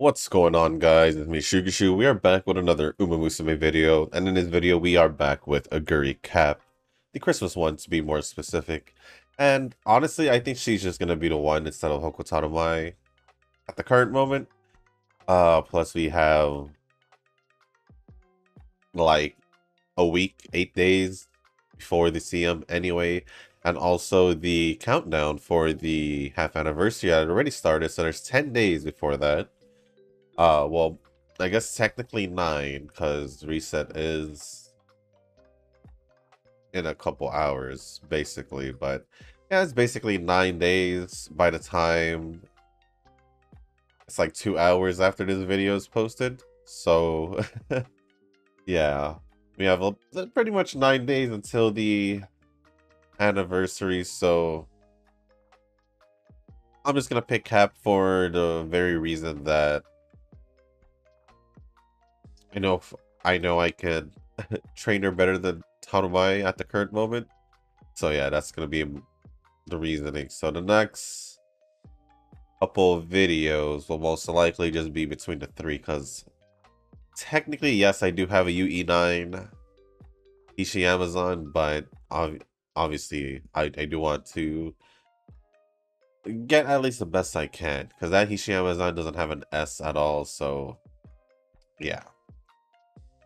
What's going on guys, it's me Shukashuu. We are back with another Umamusume video, and in this video we are back with Oguri Cap, the Christmas one to be more specific. And honestly, I think she's just gonna be the one instead of Hokko Tarumae at the current moment. Uh, plus we have like a week, eight days before the CM anyway. And also the countdown for the half anniversary had already started, so there's 10 days before that. Uh, well, I guess technically nine, because reset is in a couple hours, basically. But yeah, it's basically nine days by the time it's like two hours after this video is posted. So, yeah, we have a, pretty much nine days until the anniversary. So, I'm just gonna pick Cap for the very reason that I know I know I can train her better than Tarumae at the current moment. So yeah, that's gonna be the reasoning. So the next couple of videos will most likely just be between the three because technically, yes, I do have a UE9 Hishi Amazon, but ob obviously I, I do want to get at least the best I can because that Hishi Amazon doesn't have an S at all. So yeah.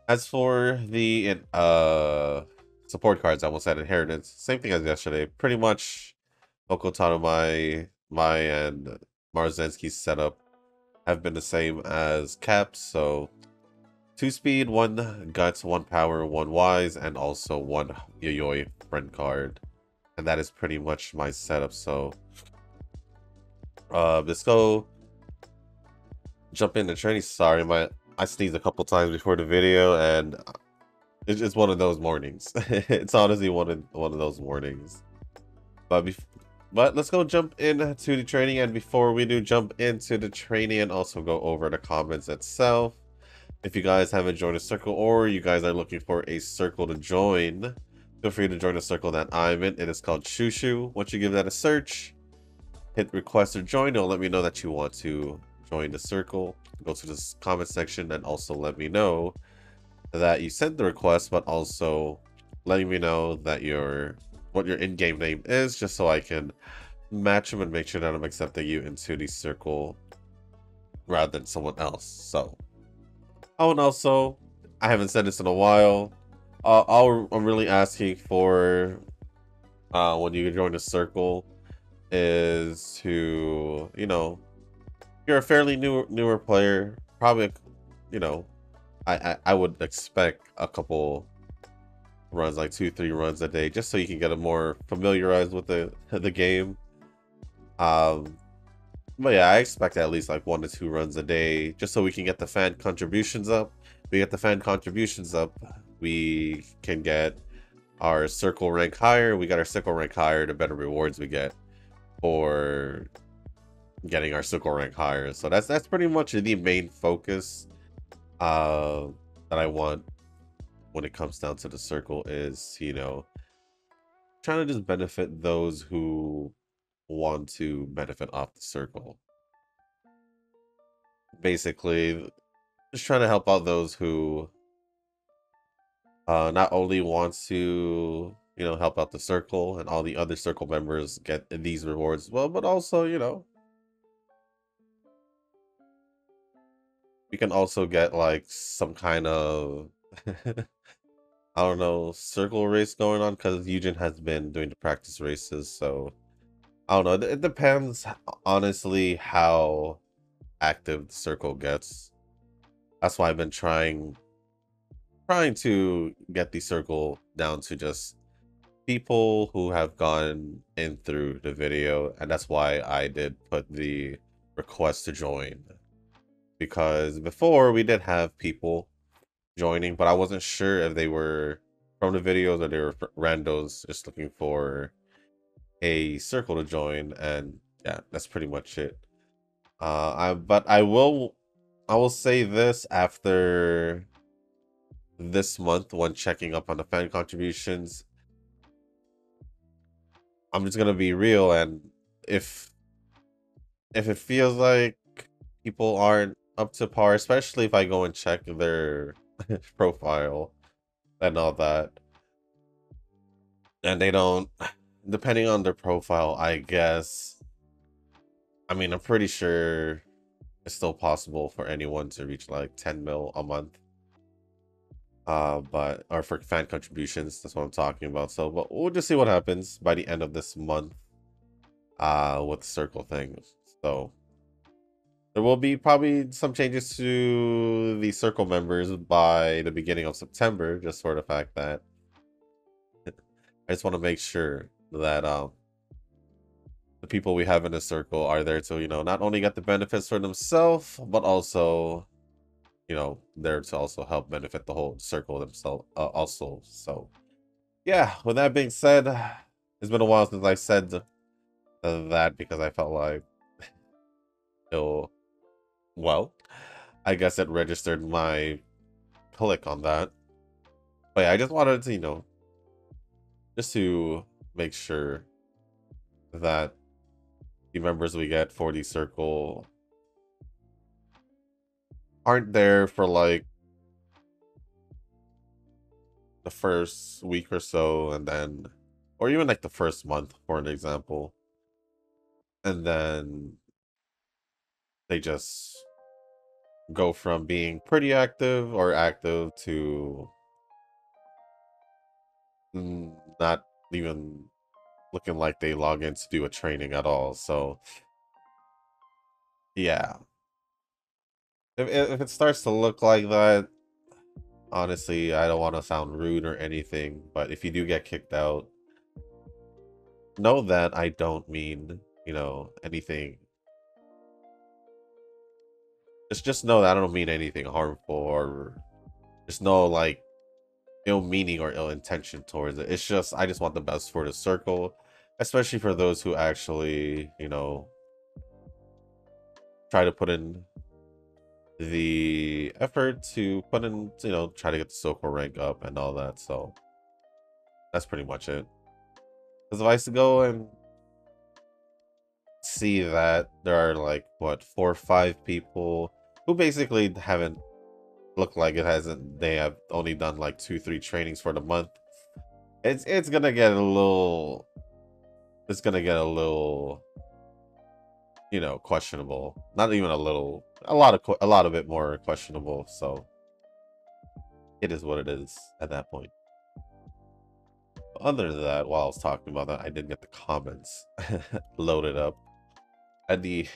As for the uh support cards, I almost said inheritance. Same thing as yesterday. Pretty much Hokko Tarumae, Mai and Maruzensky's setup have been the same as Caps, so two speed, one guts, one power, one wise, and also one Yayoi friend card. And that is pretty much my setup, so uh let's go jump into training. Sorry, my I sneezed a couple times before the video, and it's just one of those mornings. it's honestly one of one of those mornings. But but let's go jump into the training, and before we do jump into the training, and also go over the comments itself. If you guys haven't joined a circle, or you guys are looking for a circle to join, feel free to join a circle that I'm in. It is called Shushu. Once you give that a search, hit request or join. It'll let me know that you want to join the circle go to this comment section and also let me know that you sent the request, but also letting me know that your what your in-game name is, just so I can match them and make sure that I'm accepting you into the circle rather than someone else. So, oh, and also, I haven't said this in a while. Uh, all I'm really asking for uh, when you join the circle is to, you know, you're a fairly new newer player, probably, you know, I, I, I would expect a couple runs, like two, three runs a day, just so you can get a more familiarized with the the game. Um, but yeah, I expect at least like one to two runs a day, just so we can get the fan contributions up. We get the fan contributions up, we can get our circle rank higher. We got our circle rank higher, the better rewards we get for getting our circle rank higher. So that's that's pretty much the main focus uh, that I want when it comes down to the circle is, you know, trying to just benefit those who want to benefit off the circle. Basically, just trying to help out those who uh, not only wants to, you know, help out the circle and all the other circle members get these rewards well, but also, you know, we can also get like some kind of I don't know circle race going on because Eugen has been doing the practice races. So I don't know. It depends honestly how active the circle gets. That's why I've been trying trying to get the circle down to just people who have gone in through the video and that's why I did put the request to join because before we did have people joining, but I wasn't sure if they were from the videos or they were randos just looking for a circle to join. And yeah, that's pretty much it. Uh, I but I will I will say this after this month when checking up on the fan contributions. I'm just gonna be real and if if it feels like people aren't up to par, especially if I go and check their profile and all that. And they don't depending on their profile, I guess I mean I'm pretty sure it's still possible for anyone to reach like 10 mil a month. Uh but or for fan contributions that's what i'm talking about. So but we'll just see what happens by the end of this month uh with the circle thing. So there will be probably some changes to the circle members by the beginning of september just for the fact that i just want to make sure that um the people we have in the circle are there to you know not only get the benefits for themselves but also you know, there to also help benefit the whole circle themselves uh, also. So, yeah, with that being said, it's been a while since I said that because I felt like, well, I guess it registered my click on that. But yeah, I just wanted to, you know, just to make sure that the members we get for the circle aren't there for like the first week or so and then or even like the first month for an example. And then they just go from being pretty active or active to mm, not even looking like they log in to do a training at all so yeah if, if it starts to look like that, honestly, I don't want to sound rude or anything, but if you do get kicked out, know that I don't mean, you know, anything. Just, just know that I don't mean anything harmful or just know like ill meaning or ill intention towards it. It's just, I just want the best for the circle, especially for those who actually, you know, try to put in the effort to put in, you know, try to get the Soko rank up and all that. So that's pretty much it. Because if I used to go and see that there are like, what, four or five people who basically haven't looked like it hasn't, they have only done like two, three trainings for the month. It's, it's gonna get a little, it's gonna get a little, you know, questionable. Not even a little, a lot of a lot of it more questionable. So it is what it is at that point. Other than that, while I was talking about that, I did get the comments loaded up, and the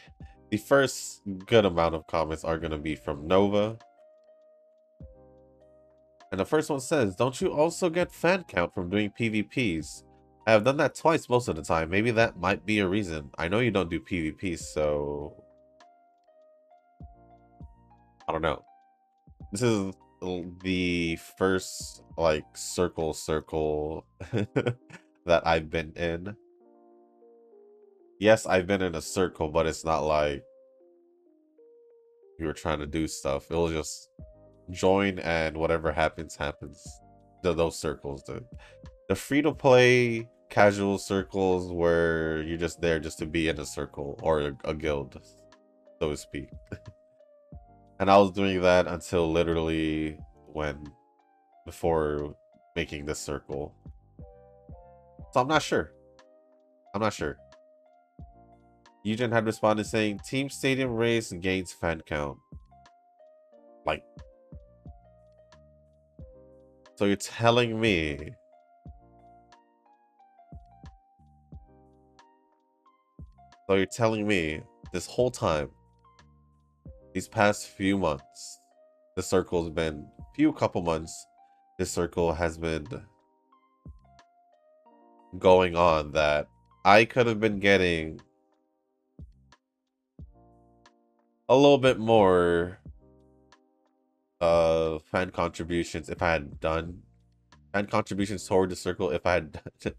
the first good amount of comments are going to be from Nova. And the first one says, Don't you also get fan count from doing PvPs? I have done that twice most of the time. Maybe that might be a reason. I know you don't do PvPs, so I don't know. This is the first like circle circle that I've been in. Yes, I've been in a circle, but it's not like you were trying to do stuff. It was just join and whatever happens, happens. The, those circles, the the free to play casual circles where you're just there just to be in a circle or a, a guild, so to speak. And I was doing that until literally when, before making this circle. So I'm not sure. I'm not sure. Eugen had responded saying, Team Stadium race gains fan count. Like, so you're telling me So you're telling me this whole time these past few months, the circle's been few couple months, this circle has been going on that I could have been getting a little bit more uh fan contributions if I had done fan contributions toward the circle if I had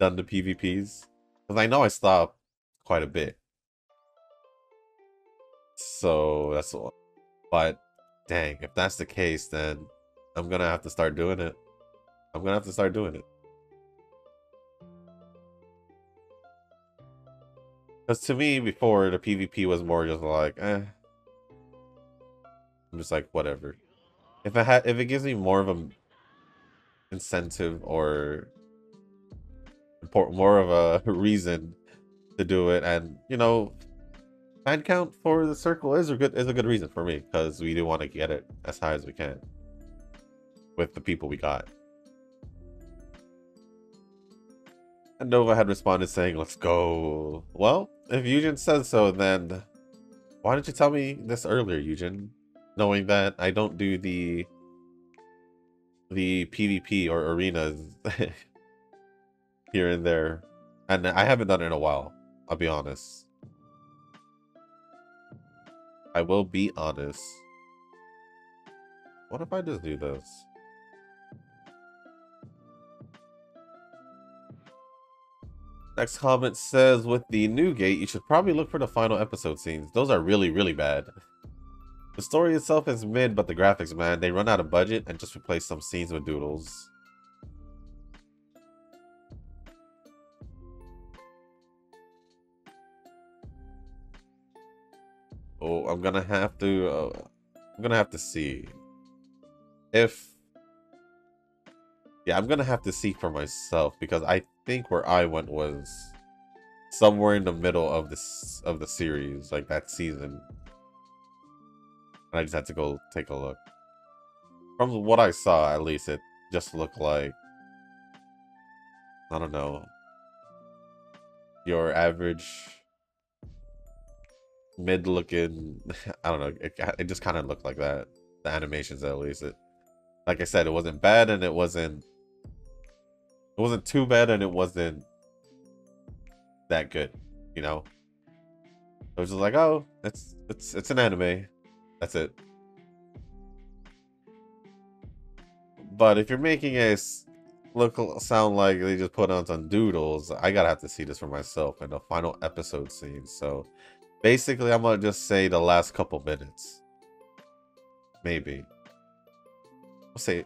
done the PvPs. Because I know I stopped quite a bit. So that's all. But dang, if that's the case, then I'm gonna have to start doing it. I'm gonna have to start doing it. Because to me, before, the PvP was more just like, eh. I'm just like, whatever. If it, ha if it gives me more of a incentive or more of a reason to do it, and, you know, fan count for the circle is a good is a good reason for me, because we do want to get it as high as we can with the people we got. And Nova had responded saying, let's go. Well, if Eugen says so, then why didn't you tell me this earlier, Eugen? Knowing that I don't do the the PvP or arenas here and there. And I haven't done it in a while, I'll be honest. I will be honest. What if I just do this? Next comment says, with the new gate, you should probably look for the final episode scenes. Those are really, really bad. The story itself is mid, but the graphics, man, they run out of budget and just replace some scenes with doodles. Oh, I'm gonna have to, uh, I'm gonna have to see if, yeah, I'm gonna have to see for myself because I think where I went was somewhere in the middle of this of the series, like that season. I just had to go take a look. From what I saw, at least, it just looked like I don't know your average mid looking I don't know it, it just kind of looked like that the animations at least it like I said it wasn't bad and it wasn't it wasn't too bad and it wasn't that good, you know? I was just like, oh, it's it's it's an anime. That's it. But if you're making a look sound like they just put on some doodles, I gotta have to see this for myself in the final episode scene. So basically, I'm gonna just say the last couple minutes, maybe. I'll say,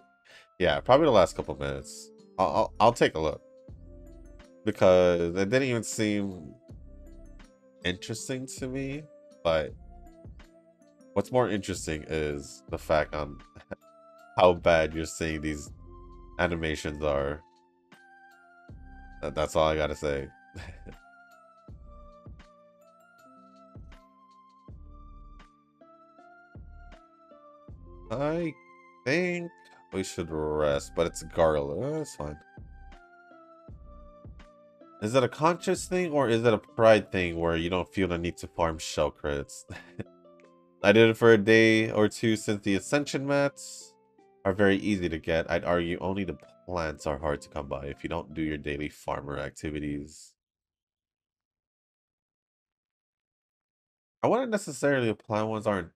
yeah, probably the last couple minutes. I'll, I'll, I'll take a look because it didn't even seem interesting to me. But what's more interesting is the fact on um, how bad you're saying these animations are. That's all I gotta say. I think we should rest, but it's Garla. That's fine. Is it a conscious thing or is it a pride thing where you don't feel the need to farm shell credits? I did it for a day or two since the ascension mats are very easy to get. I'd argue only the plants are hard to come by if you don't do your daily farmer activities. I wouldn't necessarily apply ones aren't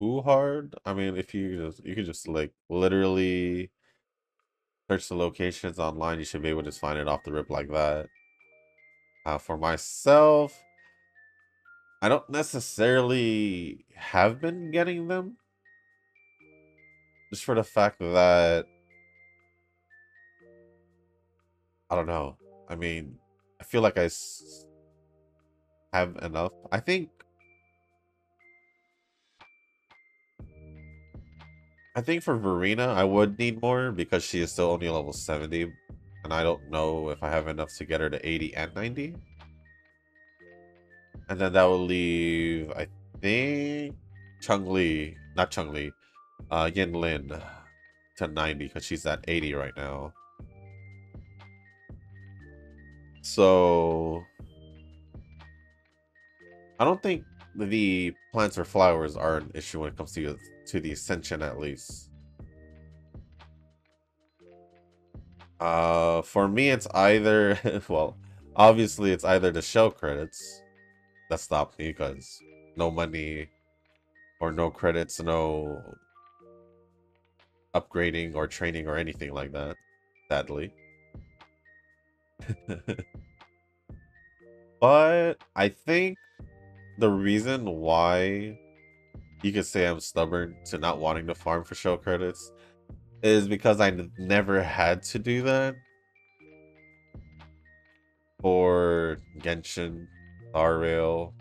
too hard. I mean, if you just you could just like literally search the locations online, you should be able to find it off the rip like that. Uh, for myself, I don't necessarily have been getting them. Just for the fact that I don't know. I mean, I feel like I have enough. I think I think for Verina, I would need more because she is still only level 70. And I don't know if I have enough to get her to 80 and 90. And then that will leave, I think, Chun-Li, not Chun-Li, uh, Yin Lin to 90 because she's at 80 right now. So, I don't think the plants or flowers are an issue when it comes to to the Ascension at least. Uh, for me, it's either, well, obviously it's either the shell credits that stopped me because no money or no credits, no upgrading or training or anything like that, sadly. but I think the reason why you could say I'm stubborn to not wanting to farm for shell credits is because I never had to do that for Genshin, Star Rail,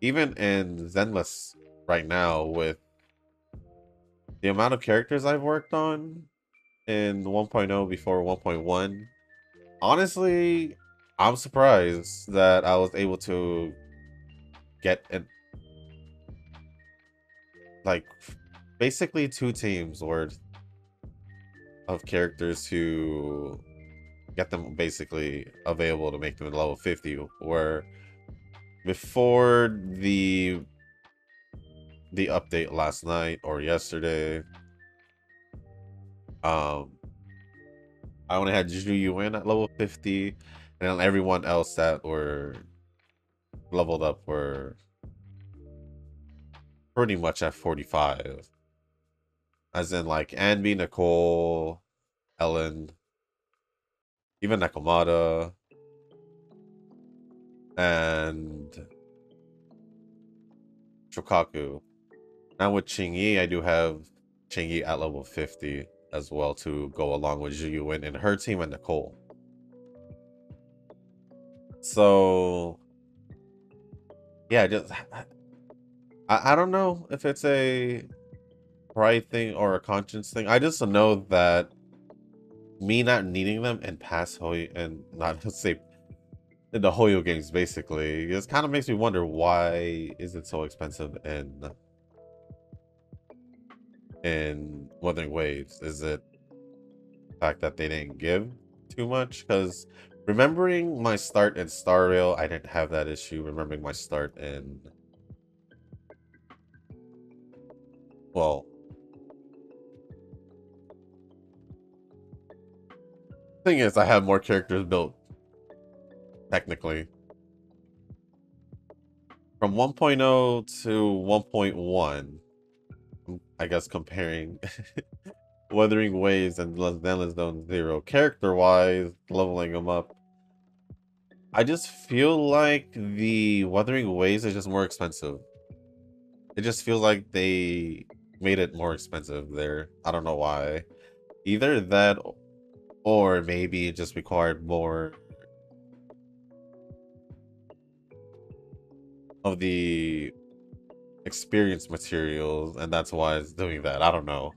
even in Zenless right now with the amount of characters I've worked on in 1.0 before 1.1. Honestly, I'm surprised that I was able to get an like basically two teams worth of characters to get them basically available to make them level 50 where before the the update last night or yesterday um I only had Zhu Yuan at level 50 and everyone else that were leveled up were pretty much at 45 as in like Anby, Nicole, Ellen, even Nekomata, and Soukaku. Now with Yi, I do have Yi at level 50 as well to go along with Zhu and her team and Nicole. So yeah, just I, I don't know if it's a pride thing or a conscience thing. I just know that me not needing them and pass Hoyo and not say in the Hoyo games basically, it kind of makes me wonder why is it so expensive in in Wuthering Waves? Is it the fact that they didn't give too much? Because remembering my start in Star Rail, I didn't have that issue. Remembering my start in well, Thing is, I have more characters built. Technically. From 1.0 to 1.1, I guess comparing Wuthering Waves and Zenless Zone Zero. Character-wise, leveling them up. I just feel like the Wuthering Waves is just more expensive. It just feels like they made it more expensive there. I don't know why. Either that or maybe it just required more of the experience materials, and that's why it's doing that. I don't know.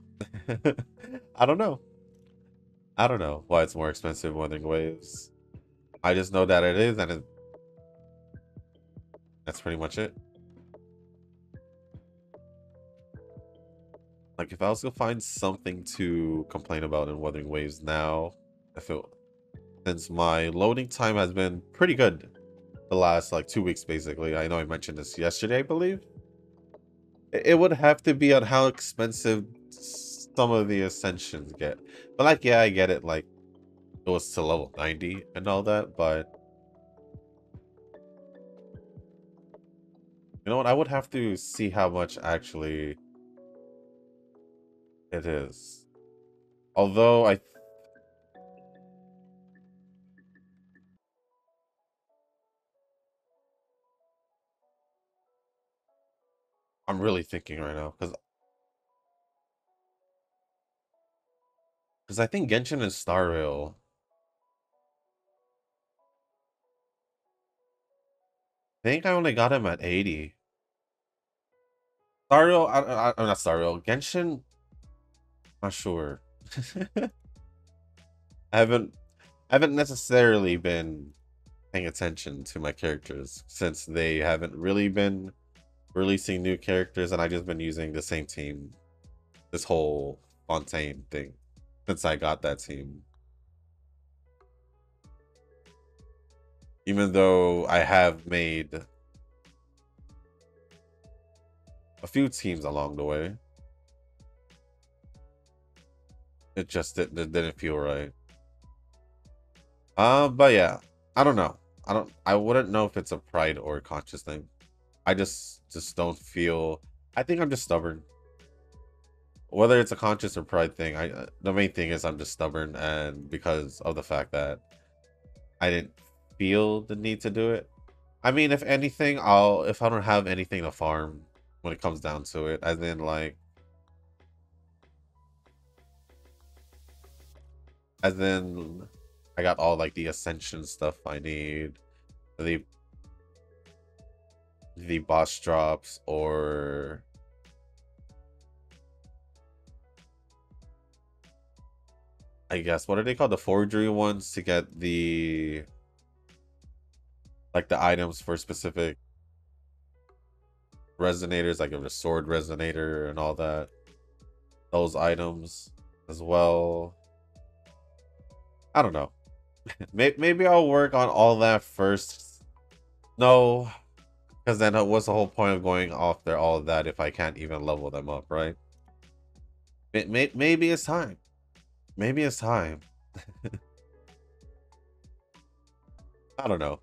I don't know. I don't know why it's more expensive Wuthering Waves. I just know that it is, and it, that's pretty much it. Like, if I was to find something to complain about in Wuthering Waves now, I feel since my loading time has been pretty good the last like two weeks basically. I know I mentioned this yesterday, I believe. It would have to be on how expensive some of the ascensions get. But like, yeah, I get it. Like, it was to level 90 and all that, but you know what? I would have to see how much actually it is. Although I I'm really thinking right now because because I think Genshin is Star Rail. I think I only got him at 80. Star Rail, I, I'm not Star Rail. Genshin not sure. I haven't I haven't necessarily been paying attention to my characters since they haven't really been releasing new characters and I've just been using the same team this whole Fontaine thing since I got that team. Even though I have made a few teams along the way. It just it, it didn't feel right. Uh, but yeah, I don't know. I don't. I wouldn't know if it's a pride or a conscious thing. I just just don't feel. I think I'm just stubborn. Whether it's a conscious or pride thing, I the main thing is I'm just stubborn, and because of the fact that I didn't feel the need to do it. I mean, if anything, I'll if I don't have anything to farm when it comes down to it, as in like As in, I got all like the ascension stuff I need. The the boss drops or I guess what are they called? The forgery ones to get the like the items for specific resonators, like a sword resonator and all that. Those items as well. I don't know. maybe I'll work on all that first. No, because then uh, what's the whole point of going off there all of that if I can't even level them up, right? Maybe it's time. Maybe it's time. I don't know.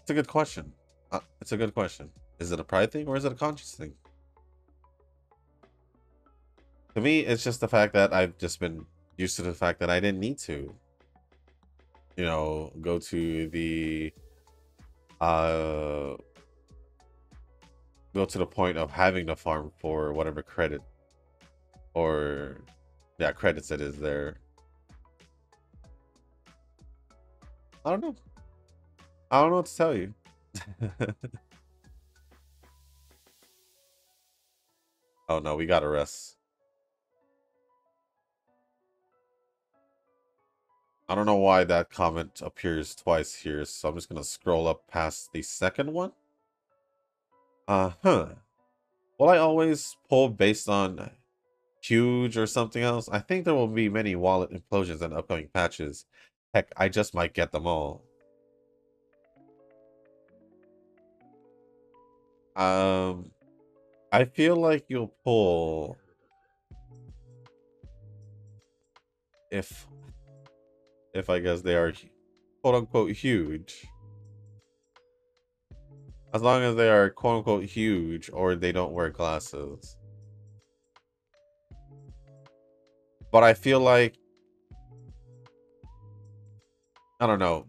It's a good question. Uh, it's a good question. Is it a pride thing or is it a conscious thing? To me, it's just the fact that I've just been used to the fact that I didn't need to you know, go to the uh go to the point of having to farm for whatever credit or yeah, credits that is there. I don't know. I don't know what to tell you. oh no, we gotta rest. I don't know why that comment appears twice here, so I'm just going to scroll up past the second one. Uh-huh. Will I always pull based on huge or something else? I think there will be many wallet implosions in upcoming patches. Heck, I just might get them all. Um, I feel like you'll pull if if I guess they are quote unquote huge. As long as they are quote unquote huge or they don't wear glasses. But I feel like I don't know.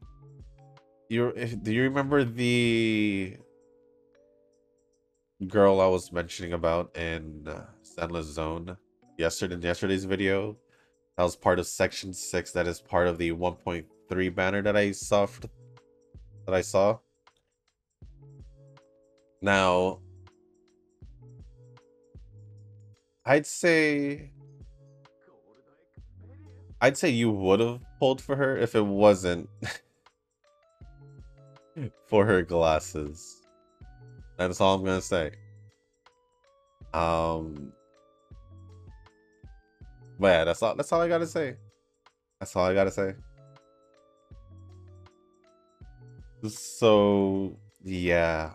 You do you remember the girl I was mentioning about in uh, Zenless Zone yesterday in yesterday's video? That was part of section six. That is part of the 1.3 banner that I saw. that I saw. Now, I'd say, I'd say you would have pulled for her if it wasn't for her glasses. That's all I'm gonna say. Um, but yeah, that's all. That's all I gotta say. That's all I gotta say. So yeah,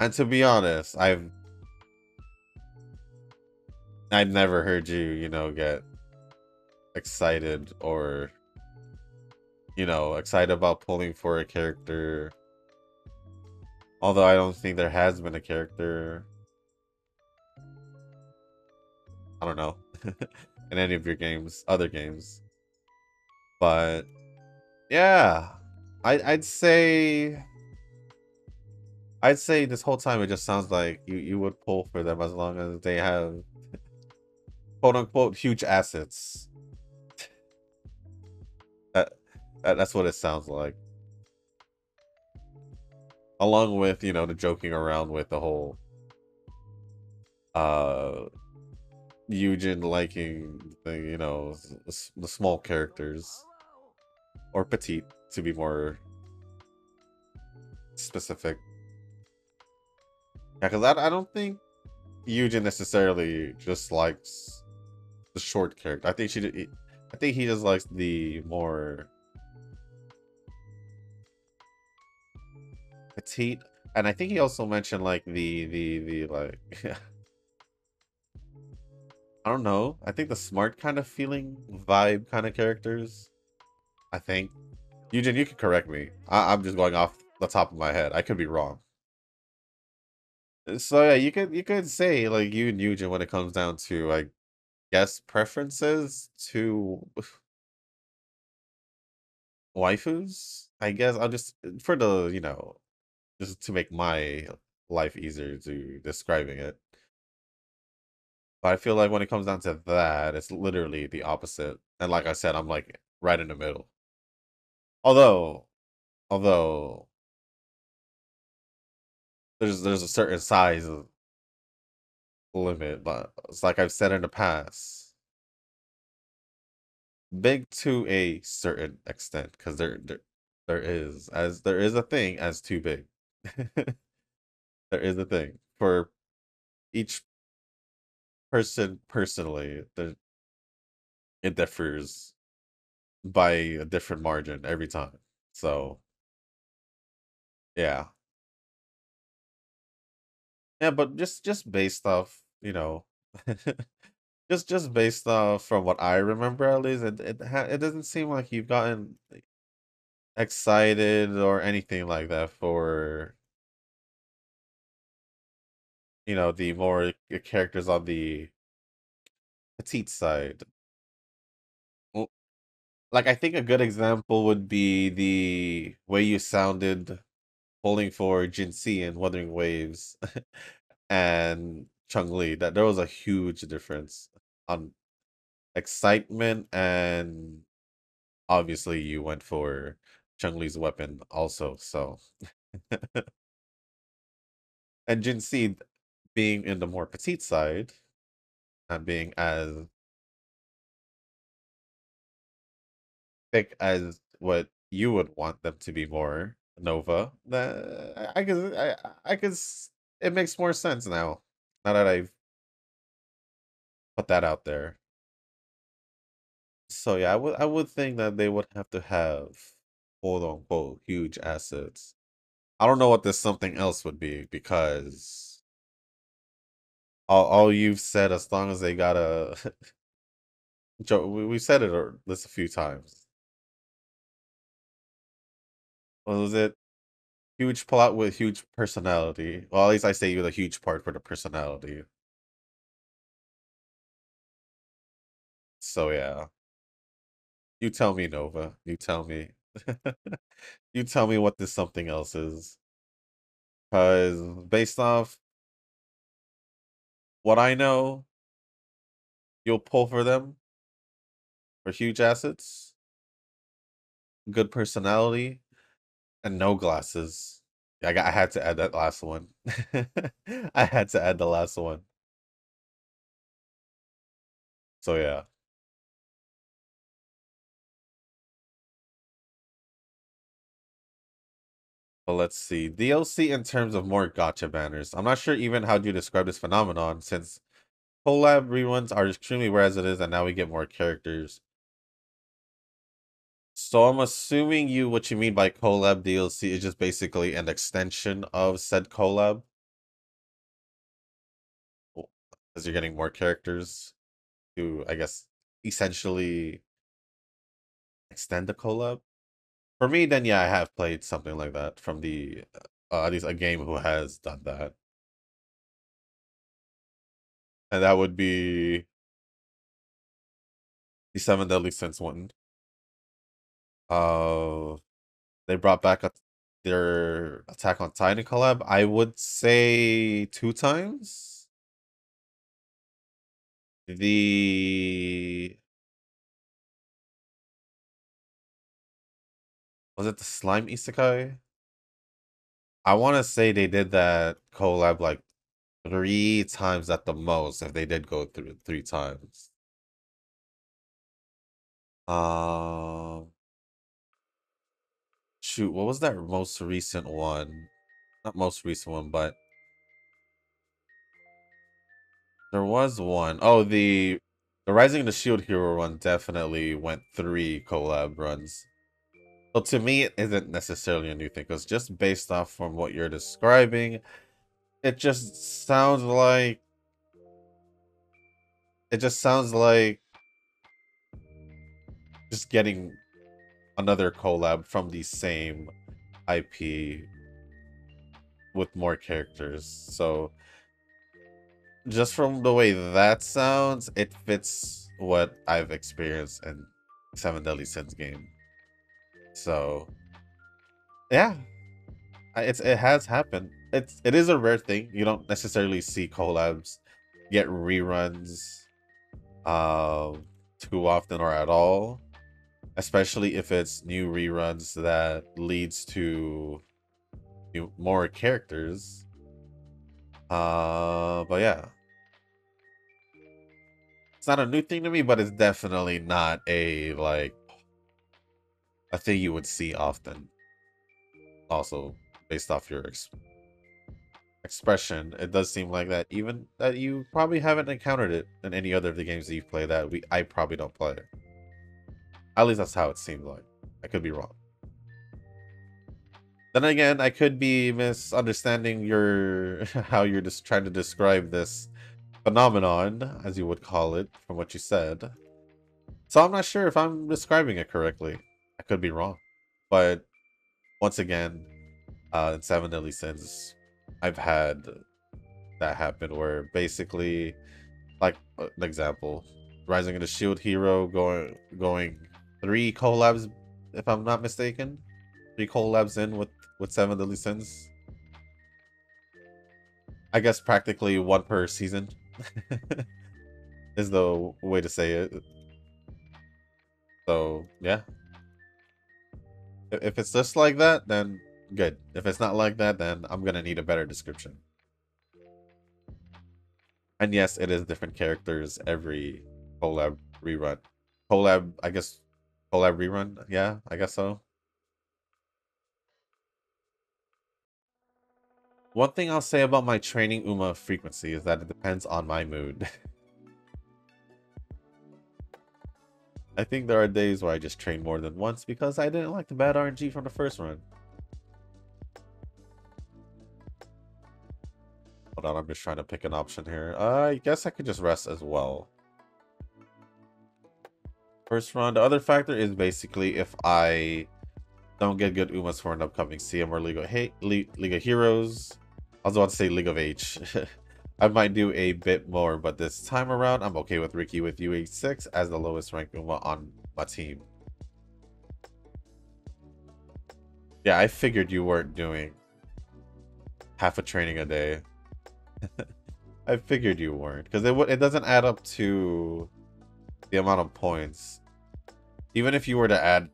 and to be honest, I've I've never heard you, you know, get excited or you know excited about pulling for a character. Although I don't think there has been a character. I don't know. in any of your games, other games. But yeah, I, I'd say I'd say this whole time it just sounds like you, you would pull for them as long as they have quote unquote huge assets. that, that that's what it sounds like. Along with, you know, the joking around with the whole uh Eugen liking the you know the, small characters or petite to be more specific. Yeah, because I, I don't think Eugen necessarily just likes the short character. I think she I think he just likes the more petite and I think he also mentioned like the the the like I don't know. I think the smart kind of feeling vibe kind of characters. I think. Eugen, you can correct me. I am just going off the top of my head. I could be wrong. So yeah, you could you could say like you and Eugen when it comes down to I guess preferences to waifus. I guess I'll just for the you know just to make my life easier to describing it. But I feel like when it comes down to that, it's literally the opposite. And like I said, I'm like right in the middle. Although, although there's there's a certain size limit, but it's like I've said in the past, big to a certain extent, because there, there there is as there is a thing as too big. there is a thing for each person personally. There, it differs by a different margin every time. So yeah. Yeah, but just just based off, you know, just just based off from what I remember at least, it it ha it doesn't seem like you've gotten excited or anything like that for you know, the more uh, characters on the petite side. Like I think a good example would be the way you sounded pulling for Jinhsi and Wuthering Waves and Changli. That there was a huge difference on excitement and obviously you went for Changli's weapon also, so and Jinhsi being in the more petite side and being as thick as what you would want them to be more Nova. That I could I I could it makes more sense now. Now that I've put that out there. So yeah, I would I would think that they would have to have quote unquote huge assets. I don't know what this something else would be because all, all you've said as long as they got a Joe, we, we said it or this a few times. What was it? Huge plot with huge personality. Well, at least I say you the huge part for the personality. So yeah. You tell me, Nova. You tell me. you tell me what this something else is. Because based off what I know, you'll pull for them for huge assets, good personality, and no glasses. I, got, I had to add that last one. I had to add the last one. So yeah. But let's see. DLC in terms of more gacha banners. I'm not sure even how do you describe this phenomenon since collab reruns are extremely rare as it is and now we get more characters. So I'm assuming you what you mean by collab DLC is just basically an extension of said collab. Oh, as you're getting more characters to, I guess, essentially extend the collab. For me, then yeah, I have played something like that from the uh, at least a game who has done that. And that would be the Seven Deadly Sins one. Uh, they brought back a, their Attack on Titan collab. I would say two times. The was it the slime isekai? I want to say they did that collab like three times at the most. If they did go through three times. Um shoot, what was that most recent one? Not most recent one, but there was one. Oh, the the Rising of the Shield Hero one definitely went three collab runs. So to me, it isn't necessarily a new thing, because just based off from what you're describing, it just sounds like it just sounds like just getting another collab from the same IP with more characters. So just from the way that sounds, it fits what I've experienced in Seven Deadly Sins game. So yeah, it's it has happened. It's it is a rare thing. You don't necessarily see collabs get reruns uh, too often or at all, especially if it's new reruns that leads to new, more characters. Uh, but yeah, it's not a new thing to me, but it's definitely not a like a thing you would see often. Also, based off your ex expression, it does seem like that. Even that you probably haven't encountered it in any other of the games that you play that we I probably don't play. At least that's how it seemed like. I could be wrong. Then again, I could be misunderstanding your how you're just trying to describe this phenomenon, as you would call it, from what you said. So I'm not sure if I'm describing it correctly. I could be wrong. But once again, uh, in Seven Deadly Sins, I've had that happen where basically, like uh, an example, Rising of the Shield Hero going going three collabs, if I'm not mistaken, three collabs in with with Seven Deadly Sins. I guess practically one per season is the way to say it. So yeah, if it's just like that, then good. If it's not like that, then I'm gonna need a better description. And yes, it is different characters every collab rerun. Collab, I guess, collab rerun. Yeah, I guess so. One thing I'll say about my training UMA frequency is that it depends on my mood. I think there are days where I just train more than once because I didn't like the bad RNG from the first run. Hold on, I'm just trying to pick an option here. Uh, I guess I could just rest as well. First run. The other factor is basically if I don't get good UMAs for an upcoming CM or League of, League of Heroes. I was about to say League of H. I might do a bit more, but this time around, I'm okay with Ricky with UH6 as the lowest ranked Uma on my team. Yeah, I figured you weren't doing half a training a day. I figured you weren't, because it, it doesn't add up to the amount of points. Even if you were to add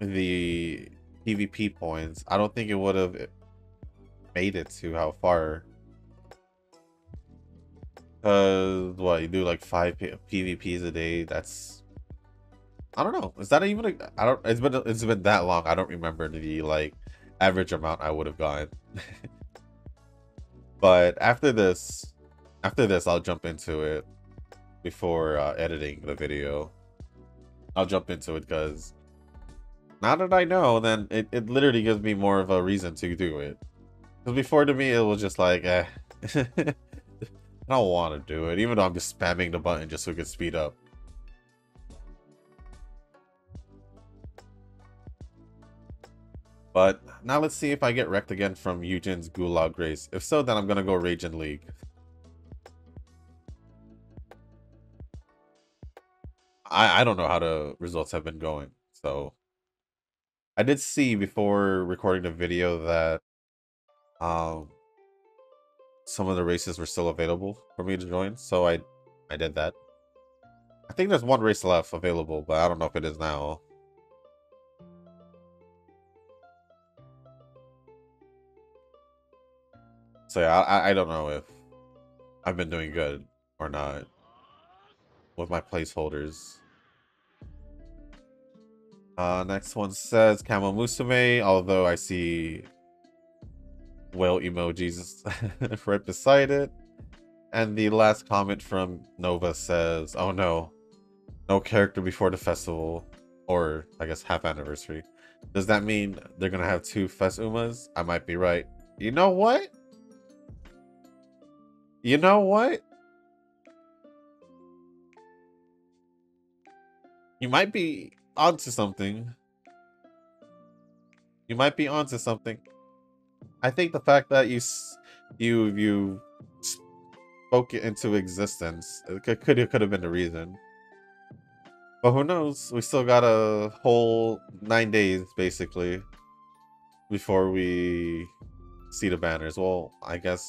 the PvP points, I don't think it would have made it to how far. Cause what you do like five PvPs a day. That's I don't know. Is that even a? I don't. It's been it's been that long. I don't remember the like average amount I would have gotten. but after this, after this, I'll jump into it before uh, editing the video. I'll jump into it because now that I know, then it, it literally gives me more of a reason to do it. Because before to me, it was just like, eh. I don't want to do it, even though I'm just spamming the button just so it can speed up. But now let's see if I get wrecked again from Eugen's Gulag Race. If so, then I'm going to go Raging League. I, I don't know how the results have been going, so... I did see before recording the video that um, some of the races were still available for me to join, so I I did that. I think there's one race left available, but I don't know if it is now. So yeah, I, I don't know if I've been doing good or not with my placeholders. Uh, next one says Kamo Musume, although I see whale emojis right beside it. And the last comment from Nova says, oh no, no character before the festival, or I guess half anniversary. Does that mean they're gonna have two Fest Umas? I might be right. You know what? You know what? You might be onto something. You might be onto something. I think the fact that you you you spoke it into existence it could could could have been the reason. But who knows? We still got a whole nine days basically before we see the banners. Well, I guess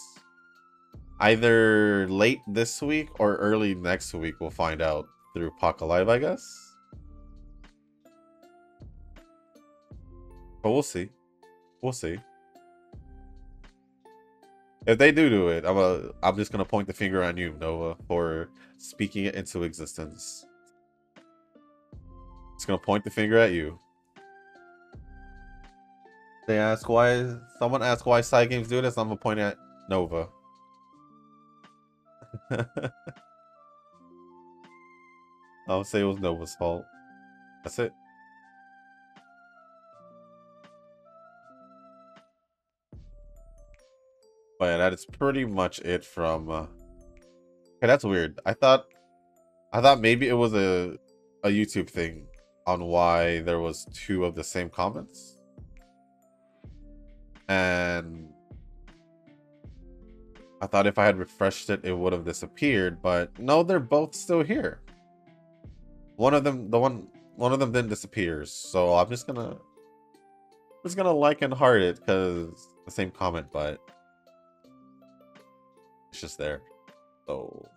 either late this week or early next week. We'll find out through Paka Live, I guess. But we'll see. We'll see. If they do do it, I'm a, I'm just gonna point the finger on you, Nova, for speaking it into existence. Just gonna point the finger at you. They ask why. Someone asked why side games do this. I'm gonna point at Nova. I'll say it was Nova's fault. That's it. But yeah, that is pretty much it from. Uh... Okay, that's weird. I thought, I thought maybe it was a a YouTube thing on why there was two of the same comments, and I thought if I had refreshed it, it would have disappeared. But no, they're both still here. One of them, the one, one of them then disappears. So I'm just gonna, I'm just gonna like and heart it because the same comment, but it's just there. So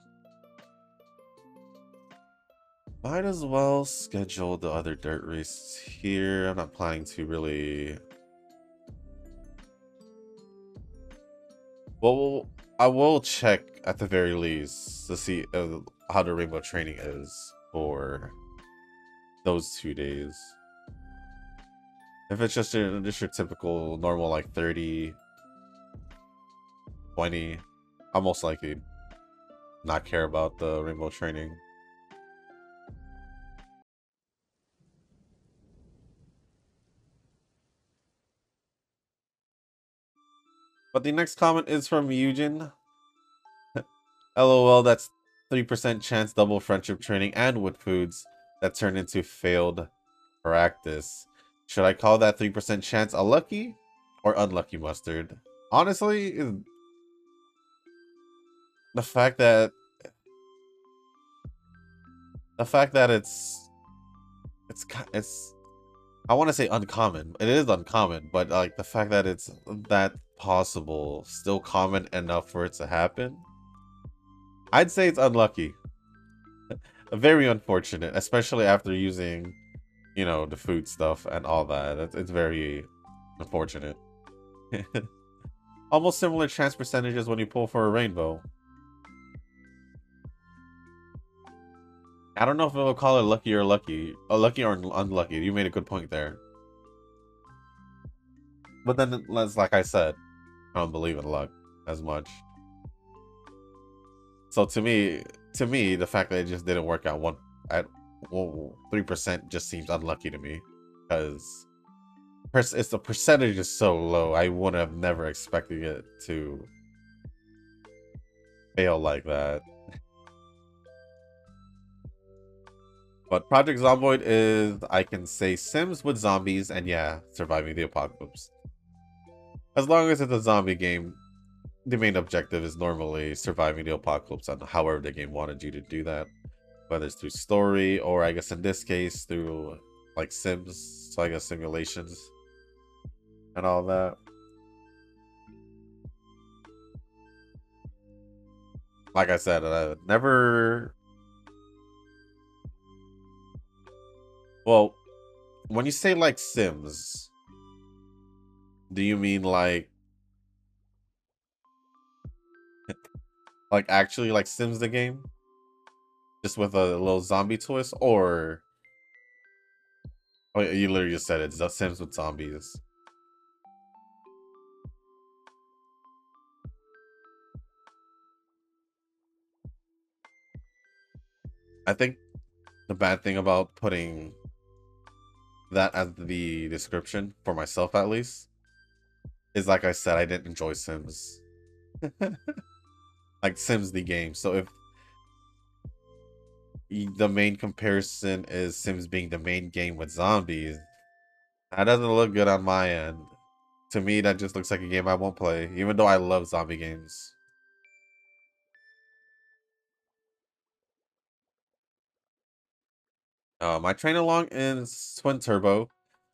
might as well schedule the other dirt races here. I'm not planning to really. Well, I will check at the very least to see uh, how the rainbow training is for those two days. If it's just your, just your typical normal like 30, 20, I'll most likely not care about the rainbow training. But the next comment is from Eugen. LOL, that's 3% chance double friendship training and wood foods that turn into failed practice. Should I call that 3% chance a lucky or unlucky mustard? Honestly, the fact that the fact that it's it's it's I want to say uncommon. It is uncommon, but like the fact that it's that possible, still common enough for it to happen. I'd say it's unlucky. very unfortunate, especially after using, you know, the food stuff and all that. It's, it's very unfortunate. Almost similar chance percentages when you pull for a rainbow. I don't know if we'll call it lucky or lucky. Uh, lucky or unlucky. You made a good point there. But then, like I said, I don't believe in luck as much. So to me, to me, the fact that it just didn't work out one at three percent just seems unlucky to me, because it's the percentage is so low. I would have never expected it to fail like that. But Project Zomboid is, I can say, Sims with zombies and yeah, surviving the apocalypse. As long as it's a zombie game, the main objective is normally surviving the apocalypse and however the game wanted you to do that. Whether it's through story or I guess in this case through like Sims, so I guess simulations and all that. Like I said, I never Well, when you say like Sims, do you mean like like actually like Sims the game? Just with a little zombie twist or Oh, you literally just said it. Sims with zombies. I think the bad thing about putting that as the description for myself at least is like I said, I didn't enjoy Sims. like Sims the game. So if the main comparison is Sims being the main game with zombies, that doesn't look good on my end. To me, that just looks like a game I won't play, even though I love zombie games. Uh, my train along in Twin Turbo.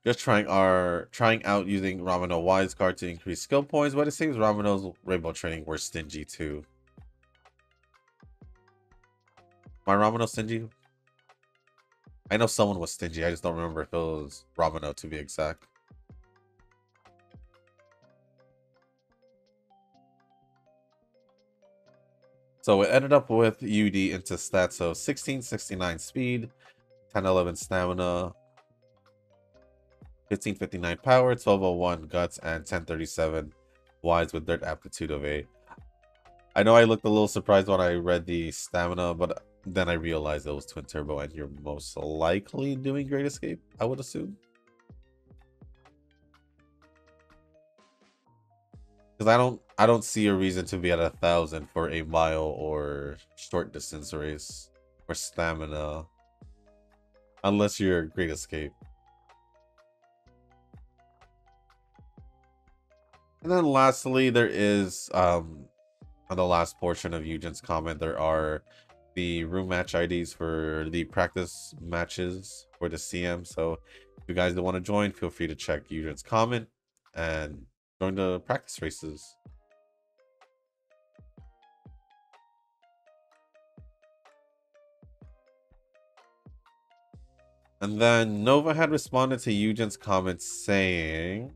Just trying our trying out using Ramino Wise Guard to increase skill points, but it seems Ramino's Rainbow Training were stingy too. My Ramino stingy? I know someone was stingy. I just don't remember if it was Ramino to be exact. So it ended up with UD into stats of 1669 speed, 1011 stamina, 1559 power, 1201 guts, and 1037 wise with dirt aptitude of 8. I know I looked a little surprised when I read the stamina, but then I realized it was twin turbo and you're most likely doing great escape, I would assume. Because I don't I don't see a reason to be at a thousand for a mile or short distance race or stamina. Unless you're great escape. And then lastly, there is um on the last portion of Eugen's comment, there are the room match IDs for the practice matches for the CM. So if you guys don't want to join, feel free to check Eugen's comment and Going to practice races. And then Nova had responded to Eugen's comments saying...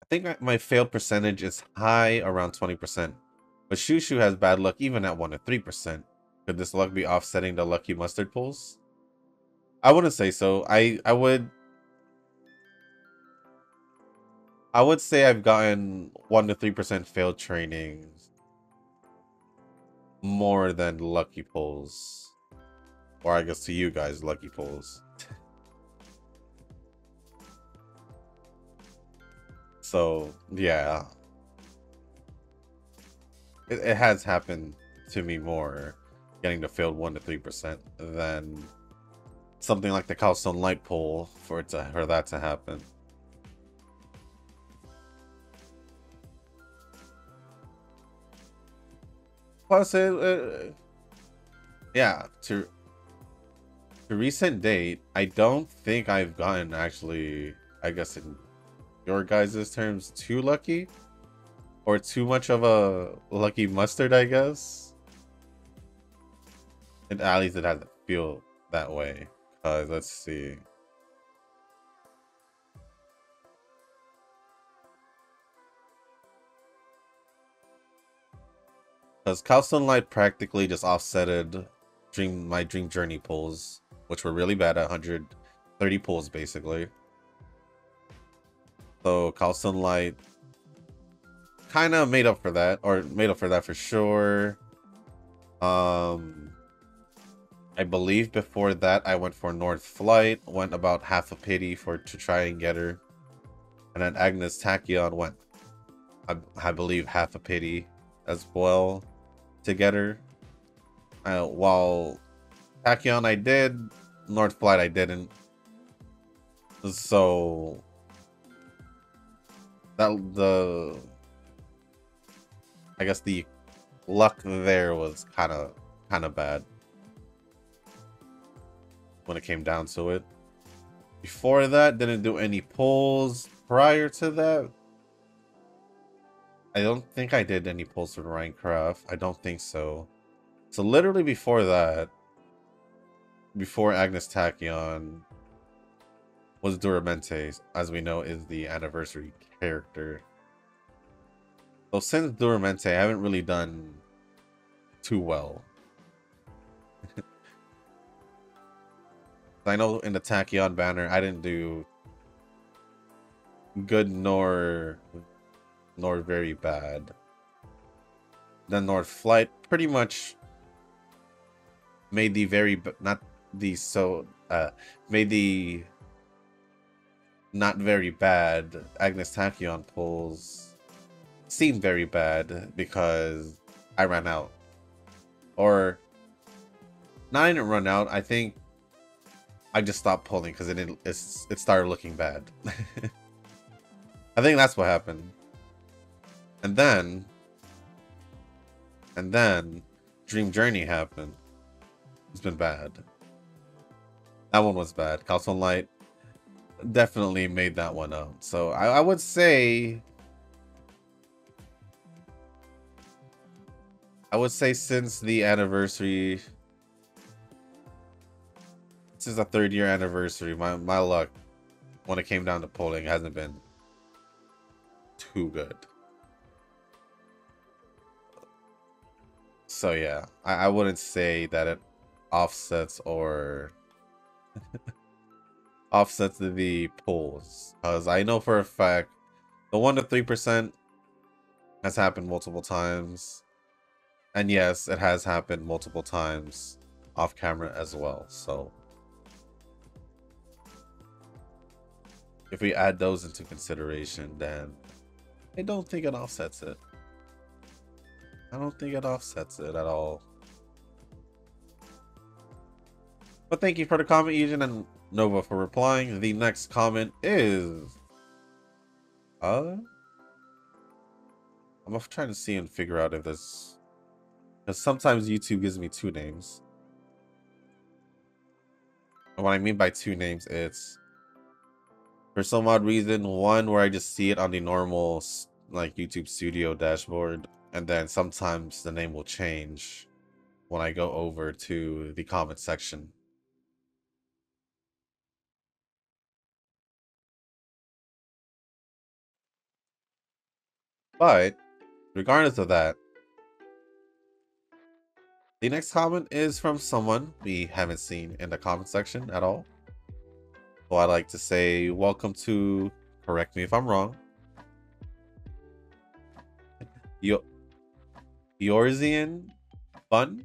I think my fail percentage is high, around 20%. But Shushu has bad luck even at 1 to 3%. Could this luck be offsetting the lucky mustard pulls? I wouldn't say so. I I would I would say I've gotten one to three percent failed trainings more than lucky pulls. Or I guess to you guys, lucky pulls. so yeah. It, it has happened to me more getting the failed one to three percent than something like the Calstone light pole for it to for that to happen. Plus, it, uh, yeah, to to recent date, I don't think I've gotten actually, I guess in your guys' terms, too lucky or too much of a lucky mustard, I guess. And at least it doesn't feel that way. Uh, let's see. Because Calstone Light practically just offsetted dream my dream journey pulls, which were really bad at 130 pulls basically. So Calstone Light kind of made up for that, or made up for that for sure. Um, I believe before that I went for North Flight, went about half a pity for to try and get her. And then Agnes Tachyon went, I, I believe, half a pity as well to get her. Uh, while Tachyon I did, North Flight I didn't. So that the I guess the luck there was kind of kind of bad when it came down to it. Before that, didn't do any pulls. Prior to that, I don't think I did any pulls for Minecraft. I don't think so. So literally before that, before Agnes Tachyon, was Duramente, as we know, is the anniversary character. So since Duramente, I haven't really done too well. I know in the Tachyon banner, I didn't do good nor nor very bad. The North Flight pretty much made the very not the so uh made the not very bad Agnes Tachyon pulls seem very bad because I ran out. Or not I didn't run out, I think I just stopped pulling because it it started looking bad. I think that's what happened. And then, and then, Dream Journey happened. It's been bad. That one was bad. Calstone Light definitely made that one up. So I, I would say I would say since the anniversary, since the third year anniversary, my, my luck when it came down to polling hasn't been too good. So yeah, I, I wouldn't say that it offsets or offsets the polls because I know for a fact the one to three percent has happened multiple times, and yes, it has happened multiple times off camera as well. So if we add those into consideration, then I don't think it offsets it. I don't think it offsets it at all. But thank you for the comment, Eugen and Nova for replying. The next comment is... Uh... I'm trying to see and figure out if this... Because sometimes YouTube gives me two names. And what I mean by two names, it's... For some odd reason, one where I just see it on the normal like YouTube Studio dashboard, and then sometimes the name will change when I go over to the comment section. But regardless of that, the next comment is from someone we haven't seen in the comment section at all. So I'd like to say welcome to, correct me if I'm wrong, Yorzian Bun.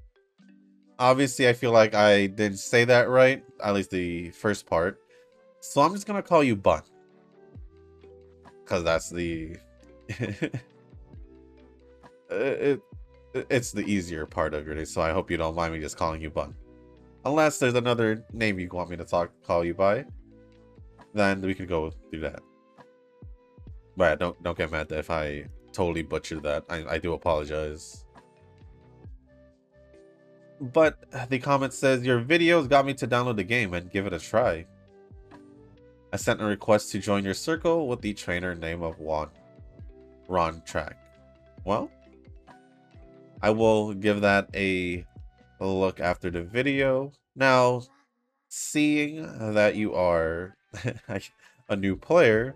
Obviously, I feel like I didn't say that right, at least the first part. So I'm just gonna call you Bun. Because that's the... Uh, it, it's the easier part of your name, so I hope you don't mind me just calling you Bun. Unless there's another name you want me to talk call you by, then we can go through that. But don't don't get mad if I totally butchered that. I, I do apologize. But the comment says, your videos got me to download the game and give it a try. I sent a request to join your circle with the trainer name of Juan. Ron Track. Well, I will give that a, look after the video. Now, seeing that you are a new player,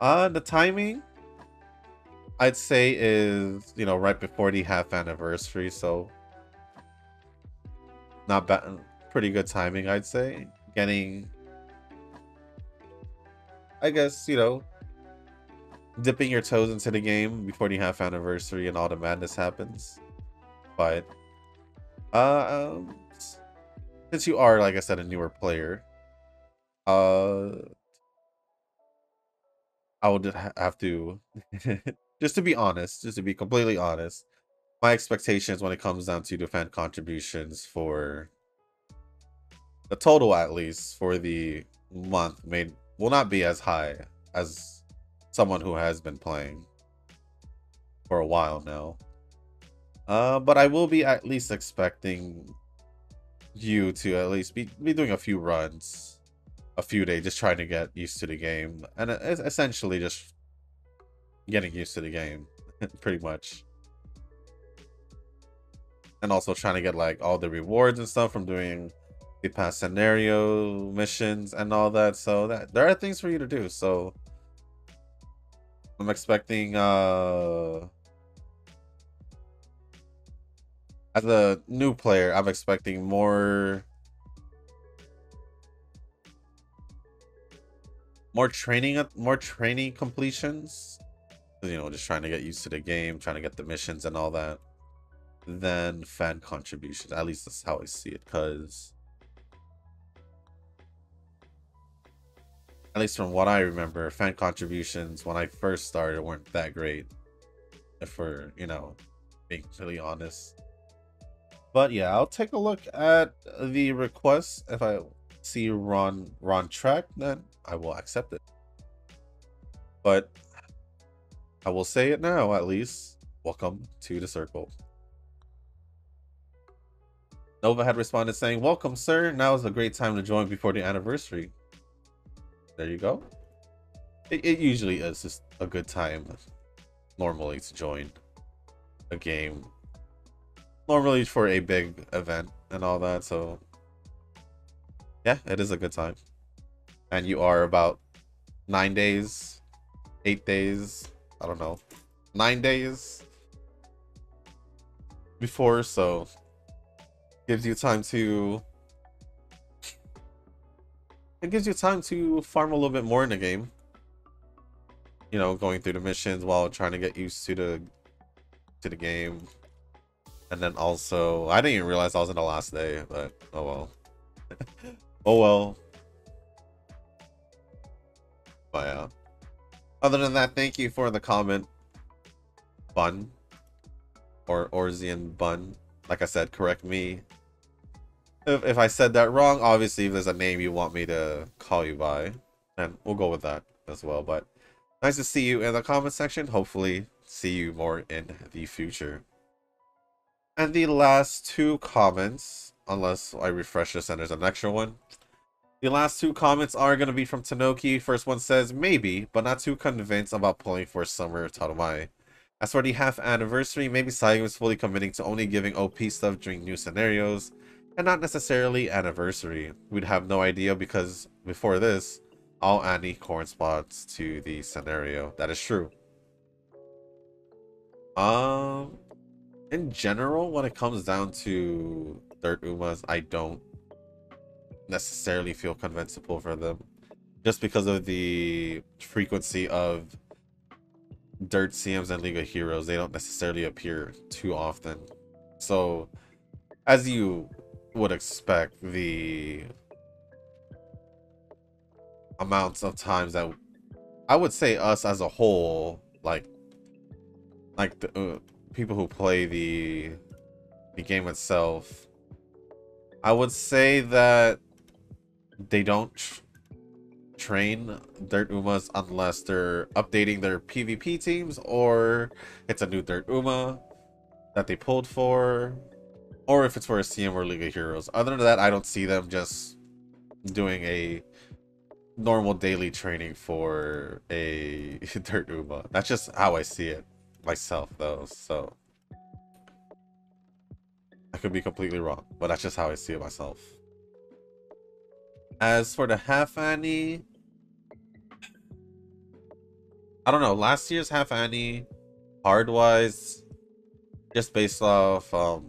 uh, the timing I'd say is, you know, right before the half anniversary, so not bad, pretty good timing, I'd say. Getting, I guess, you know, dipping your toes into the game before the half anniversary and all the madness happens. But, uh, um, since you are, like I said, a newer player, uh, I would have to just to be honest, just to be completely honest, my expectations when it comes down to fan contributions for the total at least for the month may will not be as high as someone who has been playing for a while now. Uh, but I will be at least expecting you to at least be, be doing a few runs, a few days, just trying to get used to the game, and essentially just getting used to the game, pretty much. And also trying to get like all the rewards and stuff from doing the past scenario missions and all that. So that there are things for you to do. So I'm expecting uh as a new player, I'm expecting more more training more training completions you know, just trying to get used to the game, trying to get the missions and all that, than fan contributions. At least that's how I see it, because at least from what I remember, fan contributions when I first started weren't that great. If we're, you know, being really honest. But yeah, I'll take a look at the request. If I see Ron Ron track, then I will accept it. But I will say it now, at least. Welcome to the circle. Nova had responded saying, Welcome, sir. Now is a great time to join before the anniversary. There you go. It, it usually is just a good time, normally, to join a game normally for a big event and all that. So yeah, it is a good time. And you are about nine days, eight days, I don't know, nine days before, so gives you time to it gives you time to farm a little bit more in the game. You know, going through the missions while trying to get used to the to the game. And then also, I didn't even realize I was in the last day, but oh well. oh well. But yeah. Other than that, thank you for the comment. Bun. Or Orzian Bun. Like I said, correct me if, if I said that wrong. Obviously, if there's a name you want me to call you by, then we'll go with that as well. But nice to see you in the comment section. Hopefully, see you more in the future. And the last two comments, unless I refresh this and there's an extra one. The last two comments are going to be from Tanoki. First one says, maybe, but not too convinced about pulling for Summer Tarumae. As for the half anniversary, maybe Cygames is fully committing to only giving OP stuff during new scenarios, and not necessarily anniversary. We'd have no idea because before this, all Annie corn spots to the scenario. That is true. Um, in general, when it comes down to Dirt Umas, I don't necessarily feel convincible for them. Just because of the frequency of Dirt CMs and League of Heroes, they don't necessarily appear too often. So, as you would expect, the amounts of times that I would say us as a whole, like, like the uh, people who play the the game itself, I would say that they don't tr train Dirt Umas unless they're updating their PvP teams or it's a new Dirt Uma that they pulled for or if it's for a CM or League of Heroes. Other than that, I don't see them just doing a normal daily training for a Dirt Uma. That's just how I see it myself though, so I could be completely wrong, but that's just how I see it myself. As for the half Annie, I don't know. Last year's half Annie, hard wise, just based off um,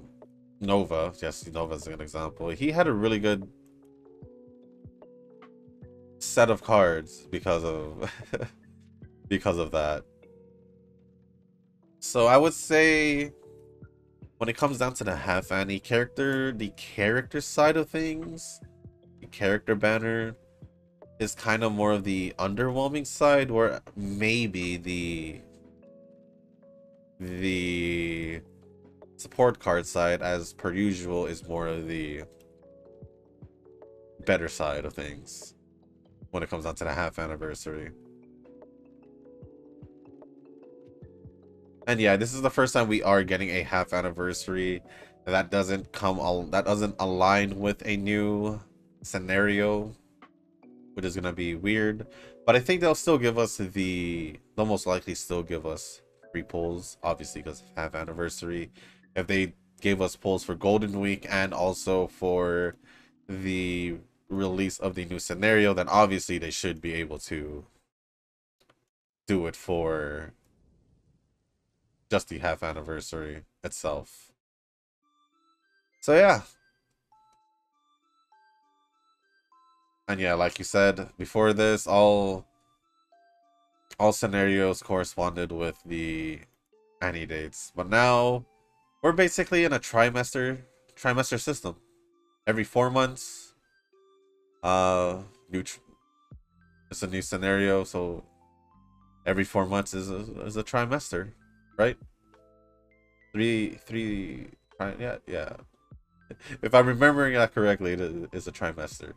Nova. Yes, Nova is an example. He had a really good set of cards because of because of that. So I would say when it comes down to the half Annie character, the character side of things, character banner is kind of more of the underwhelming side where maybe the the support card side as per usual is more of the better side of things when it comes down to the half anniversary. And yeah, this is the first time we are getting a half anniversary that doesn't come all that doesn't align with a new scenario, which is gonna be weird. But I think they'll still give us the they'll most likely still give us free pulls, obviously because half anniversary. If they gave us pulls for Golden Week and also for the release of the new scenario, then obviously they should be able to do it for just the half anniversary itself. So yeah, And yeah, like you said before this, all all scenarios corresponded with the any dates. But now we're basically in a trimester trimester system. Every four months, uh, new it's a new scenario. So every four months is a, is a trimester, right? Three, three, yeah, yeah. If I'm remembering that correctly, it is a trimester.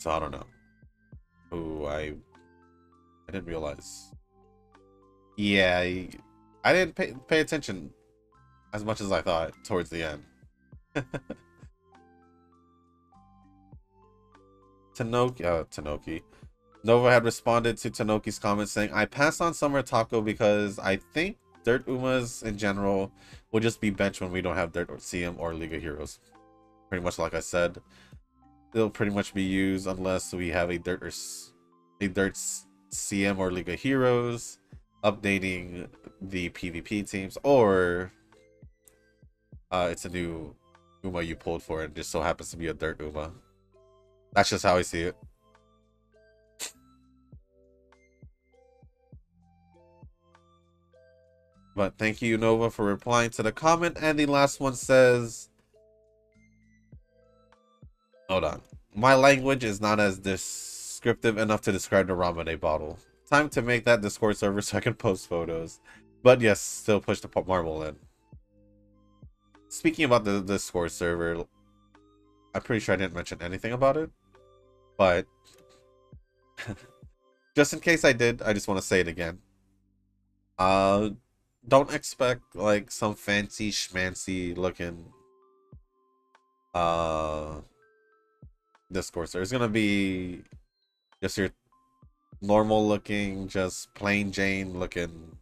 So I don't know. Oh, I I didn't realize. Yeah, I, I didn't pay pay attention as much as I thought towards the end. Tanoki, uh, Tanoki. Nova had responded to Tanoki's comment saying, I passed on Summer Taco because I think Dirt Umas in general will just be benched when we don't have Dirt or CM or League of Heroes. Pretty much like I said, they'll pretty much be used unless we have a Dirt or a Dirt CM or League of Heroes updating the PvP teams or uh, it's a new Uma you pulled for and just so happens to be a Dirt Uma. That's just how I see it. But thank you, Nova, for replying to the comment. And the last one says... Hold on. My language is not as descriptive enough to describe the Ramune bottle. Time to make that Discord server so I can post photos. But yes, still push the marble in. Speaking about the Discord server, I'm pretty sure I didn't mention anything about it. But... just in case I did, I just want to say it again. Uh, don't expect like some fancy schmancy looking uh discourse. There's gonna be just your normal looking, just plain Jane looking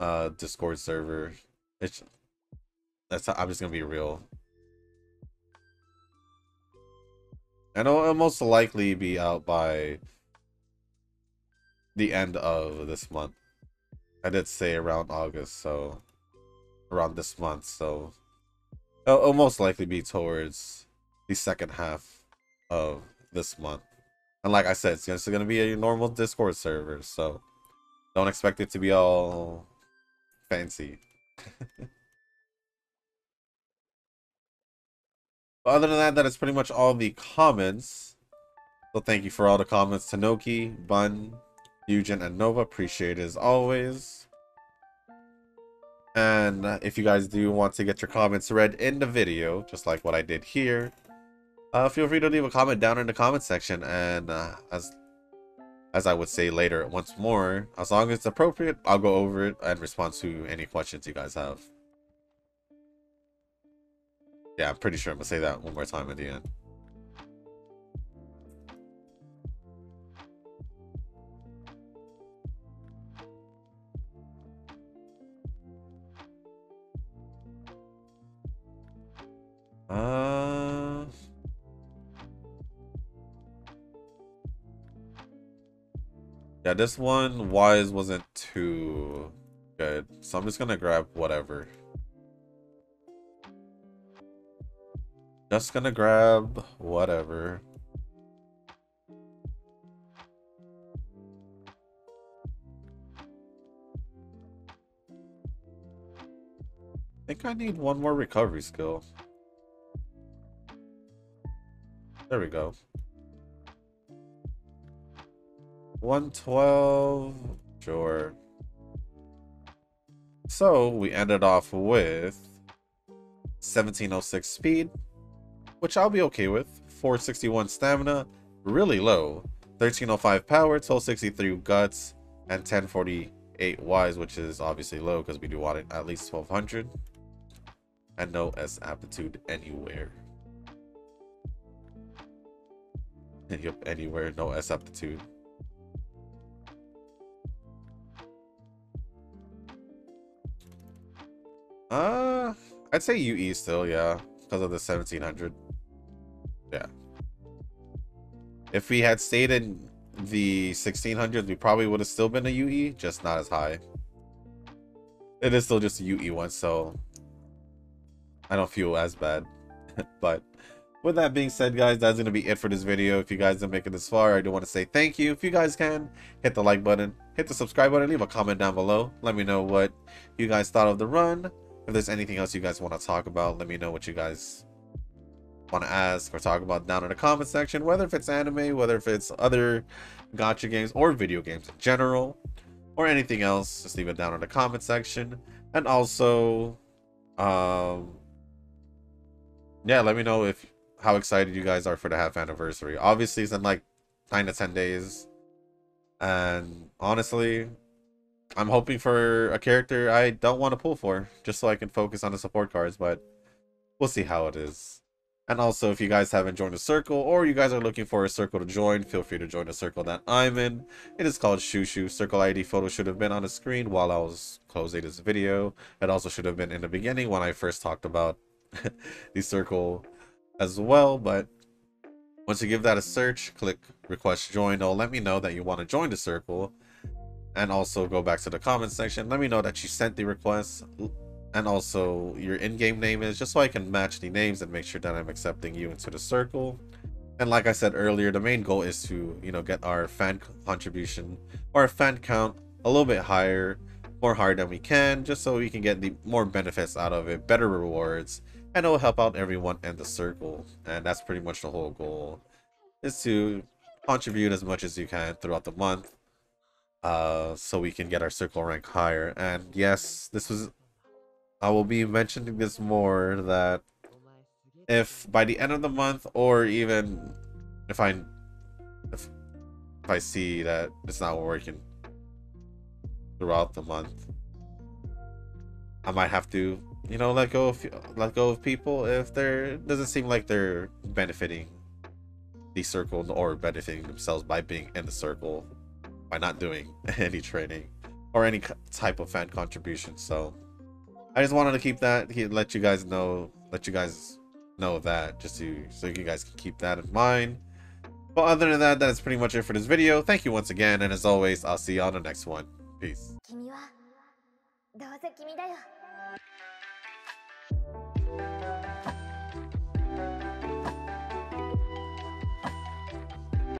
uh Discord server. It's that's I'm just gonna be real. And it'll, most likely be out by the end of this month. I did say around August, so around this month, so it'll, it'll most likely be towards the second half of this month. And like I said, it's just going to be a normal Discord server, so don't expect it to be all fancy. other than that, that is pretty much all the comments. So thank you for all the comments, Tanoki, Bun, Eugen and Nova. Appreciate it as always. And if you guys do want to get your comments read in the video, just like what I did here, uh, feel free to leave a comment down in the comment section. And uh, as as I would say later once more, as long as it's appropriate, I'll go over it and respond to any questions you guys have. Yeah, I'm pretty sure I'm going to say that one more time at the end. Uh... Yeah, this one, Wise wasn't too good. So I'm just gonna grab whatever. Just gonna grab whatever. I think I need one more recovery skill. There we go. 112. Sure. So we ended off with 1706 speed, which I'll be okay with. 461 stamina, really low. 1305 power, 1263 guts, and 1048 wise, which is obviously low because we do want it at least 1200. And no S aptitude anywhere. Yep, anywhere, no S aptitude. Uh, I'd say UE still, yeah, because of the 1700. Yeah. If we had stayed in the 1600s, we probably would have still been a UE, just not as high. It is still just a UE one, so I don't feel as bad. but with that being said, guys, that's going to be it for this video. If you guys didn't make it this far, I do want to say thank you. If you guys can, hit the like button, hit the subscribe button, leave a comment down below. Let me know what you guys thought of the run. If there's anything else you guys want to talk about, let me know what you guys want to ask or talk about down in the comment section. Whether if it's anime, whether if it's other gacha games or video games in general, or anything else, just leave it down in the comment section. And also, um, yeah, let me know if how excited you guys are for the half anniversary. Obviously, it's in like nine to ten days, and honestly, I'm hoping for a character I don't want to pull for, just so I can focus on the support cards. But we'll see how it is. And also, if you guys haven't joined a circle or you guys are looking for a circle to join, feel free to join the circle that I'm in. It is called Shushu. Circle ID photo should have been on the screen while I was closing this video. It also should have been in the beginning when I first talked about the circle as well. But once you give that a search, click request join. It'll let me know that you want to join the circle. And also go back to the comment section. Let me know that you sent the request and also your in-game name is just so I can match the names and make sure that I'm accepting you into the circle. And like I said earlier, the main goal is to, you know, get our fan contribution or fan count a little bit higher, more higher than we can, just so we can get the more benefits out of it, better rewards, and it'll help out everyone in the circle. And that's pretty much the whole goal, is to contribute as much as you can throughout the month, uh, so we can get our circle rank higher. And yes, this was I will be mentioning this more that if by the end of the month or even if I if, if I see that it's not working throughout the month I might have to you know let go of let go of people if they're doesn't seem like they're benefiting the circle or benefiting themselves by being in the circle by not doing any training or any type of fan contribution so I just wanted to keep that, let you guys know, let you guys know that, just so you guys can keep that in mind. But other than that, that is pretty much it for this video. Thank you once again, and as always, I'll see you on the next one. Peace.